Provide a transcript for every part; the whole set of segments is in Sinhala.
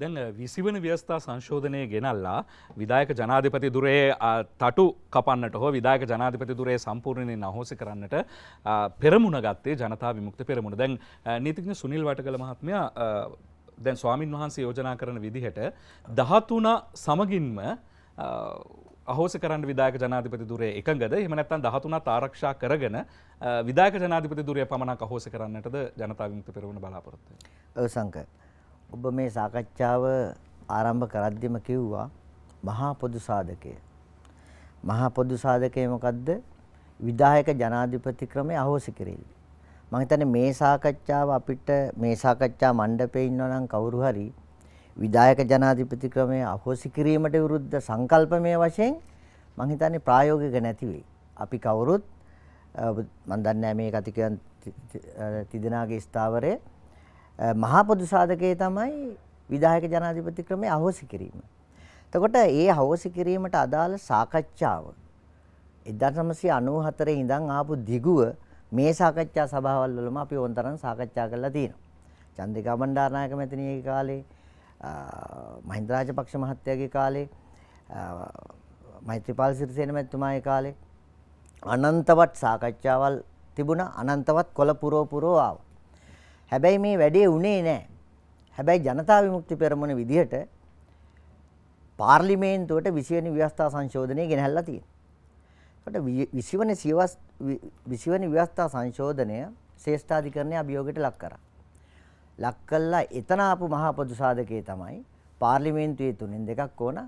දැන් විසිවන ව්‍යස්ථා සංශෝධනය ගෙනල්ලා විදායක ජනාධිපති දුරේ තටු කපන්නට හෝ විදායක ජනාධිපති දුරේ සම්පූර්ණයෙන් අහෝසි කරන්නට පෙරමුණ ගත්තේ ජනතා විමුක්ත පෙරමුණ. දැන් නීතිඥ සුනිල් වටකළ මහත්මයා දැන් ස්වාමින් වහන්සේ යෝජනා කරන විදිහට දහතුන සමගින්ම අහෝස කරන්න විදායක ජනාධිපති දුරේ එකඟද? එහෙම නැත්නම් 13ත් ආරක්ෂා කරගෙන විදායක ජනාධිපති දුරය පමණක් අහෝස කරන්නටද ජනතා විමුක්ති පෙරමුණ බලාපොරොත්තු වෙන්නේ? ඔව් සංක. ඔබ මේ සාකච්ඡාව ආරම්භ කරද්දිම කිව්වා මහා පොදු සාධකය. මහා පොදු සාධකය මොකද්ද? විදායක ජනාධිපති ක්‍රමය අහෝසි කිරීම. මම හිතන්නේ මේ සාකච්ඡාව අපිට මේ සාකච්ඡා මණ්ඩපේ ඉන්නවා නම් කවුරු හරි විධායක ජනාධිපති ක්‍රමය අහෝසි කිරීමට විරුද්ධ සංකල්පමය වශයෙන් මම හිතන්නේ ප්‍රායෝගික නැති වෙයි. අපි කවුරුත් මම දන්නේ මේ කතිකයන් තිදෙනාගේ ස්ථාවරය මහා පොදු සාධකයේ තමයි විධායක ජනාධිපති ක්‍රමය අහෝසි කිරීම. එතකොට ඒ අහෝසි කිරීමට අදාළ සාකච්ඡාව 1994 ඉඳන් ආපු දිගුව මේ සාකච්ඡා සභාවල් වලම අපි ඕනතරම් සාකච්ඡා කරලා තියෙනවා. චන්දිකා බණ්ඩාරනායක මැතිණියගේ කාලේ මහින්ද රාජපක්ෂ මහත්තයාගේ කාලේ මෛත්‍රීපාල සිරිසේන මැතිතුමාගේ කාලේ අනන්තවත් සාකච්ඡාවල් තිබුණා අනන්තවත් කොළ පුරෝ පුරෝ ආවා. හැබැයි මේ වැඩේ උනේ නැහැ. හැබැයි ජනතා විමුක්ති පෙරමුණ විදිහට පාර්ලිමේන්තුවට 20 වෙනි ව්‍යවස්ථා සංශෝධනය ගෙනහැල්ලා තියෙනවා. ඒකට 20 වෙනි 20 වෙනි ව්‍යවස්ථා සංශෝධනය ශ්‍රේෂ්ඨාධිකරණයේ අභියෝගයට ලක් කරා. ලක් කළා එතන ආපු මහා පොදු සාධකයේ තමයි පාර්ලිමේන්තුවේ තුනෙන් දෙකක් ඕන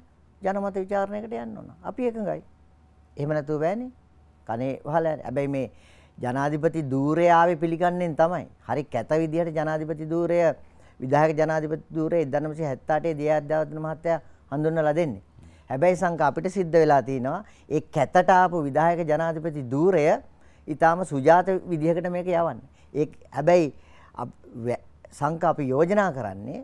ජනමත විචාරණයකට යන්න ඕන. අපි එකඟයි. එහෙම නැතුව බෑනේ. කනේ වහලා හැබැයි මේ ජනාධිපති ධූරය ආවේ පිළිගන්නෙන් තමයි. හරි කැත විදිහට ජනාධිපති ධූරය විධායක ජනාධිපති ධූරය 1978 දියා අධ්‍යාපන මහත්තයා හඳුන්වලා දෙන්නේ. හැබැයි සංක අපිට සිද්ධ වෙලා තිනවා ඒ කැතට ආපු විධායක ජනාධිපති ධූරය ඊටාම සුජාත විදිහකට මේක යවන්නේ. ඒ හැබැයි සංක අපි යෝජනා කරන්නේ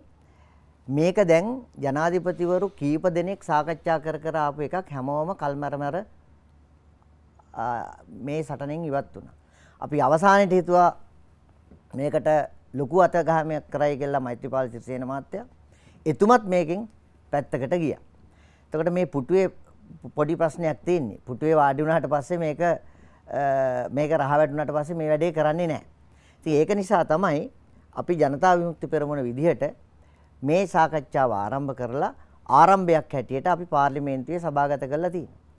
මේක දැන් ජනාධිපතිවරු කීප දෙනෙක් සාකච්ඡා කර කර ආපු එකක් හැමෝම කල්මරමර මේ සටනෙන් ඉවත් වුණා. අපි අවසානයේ හිතුවා මේකට ලොකු අතගහමක් කරයි කියලා මෛත්‍රීපාල සිරිසේන මහත්තයා. එතුමත් මේකෙන් පැත්තකට ගියා. එතකොට මේ පුටුවේ පොඩි ප්‍රශ්නයක් තියෙන්නේ. පුටුවේ වාඩි වුණාට පස්සේ මේක මේක රහ වැටුණාට පස්සේ මේ වැඩේ කරන්නේ නැහැ. ඉතින් ඒක නිසා තමයි අපි ජනතා විමුක්ති පෙරමුණ විදිහට මේ සාකච්ඡාව ආරම්භ කරලා ආරම්භයක් හැටියට අපි පාර්ලිමේන්තුවේ සභාගත කරලා තියෙනවා.